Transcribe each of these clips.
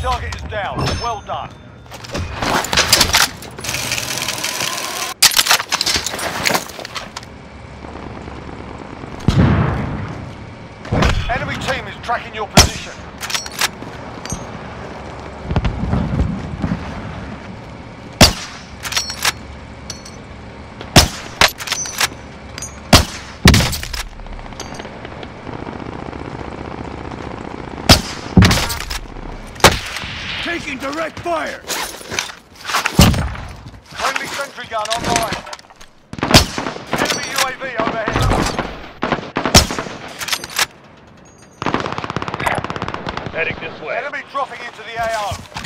target is down. Well done. Enemy team is tracking your position. Fire! Friendly sentry gun online. Enemy UAV overhead. Heading this way. Enemy dropping into the AO.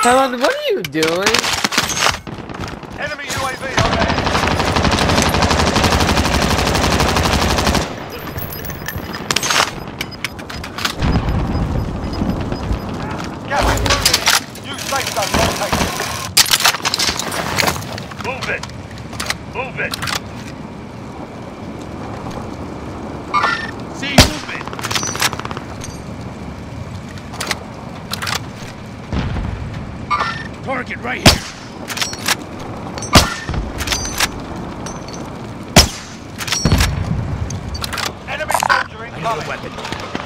Helen, what are you doing? Enemy UAV overhead. Gas. Move it. Move it. See movement! Target right here! Enemy soldier I need a weapon.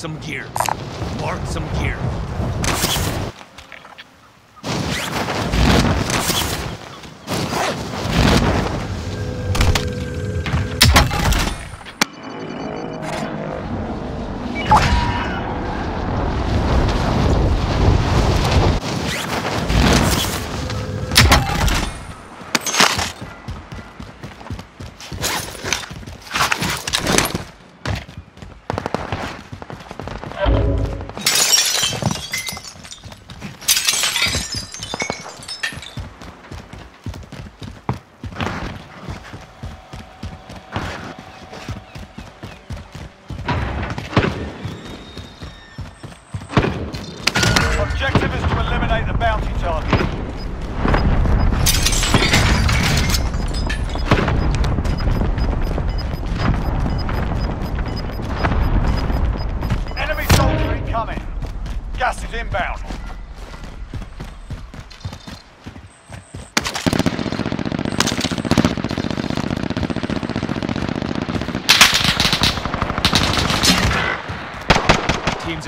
Some gear. Mark some gear.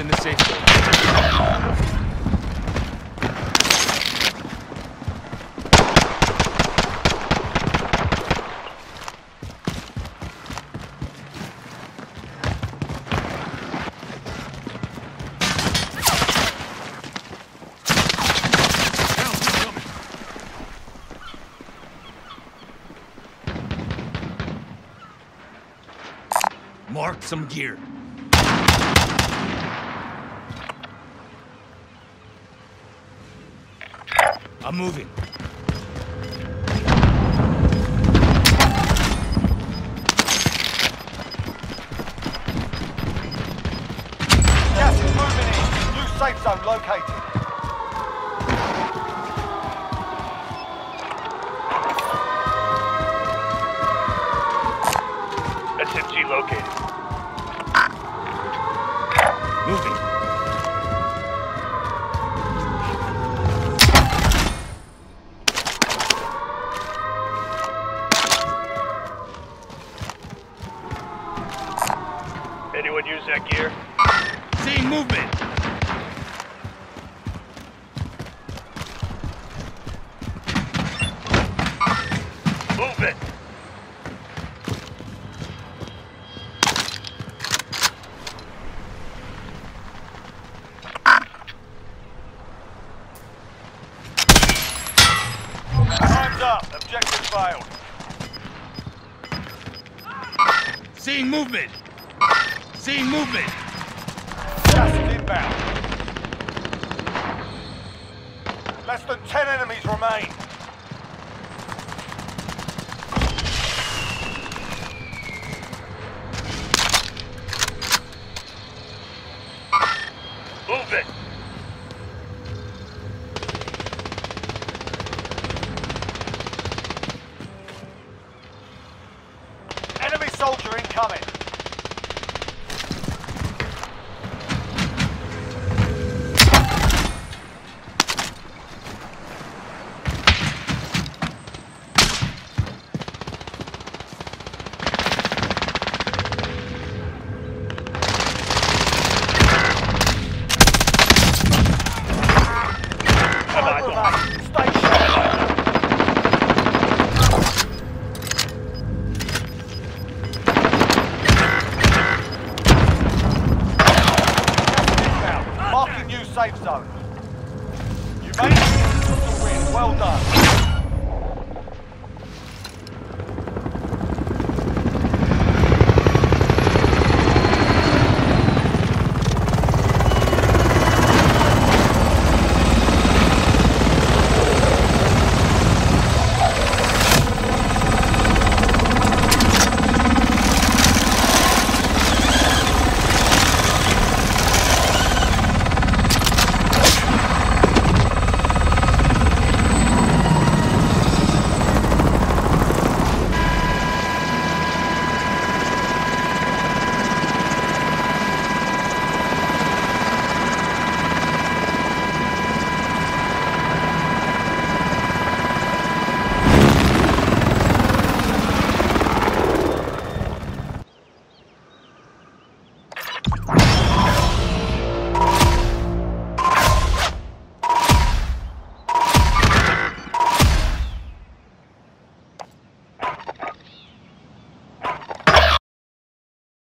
In the safe. Mark some gear. I'm moving. Gas is moving in. New safe zone located. Anyone use that gear? Seeing movement. Move it! Time's up. Objective failed. Seeing movement. Seeing movement. Gas is inbound. Less than 10 enemies remain. Move it! Enemy soldier incoming.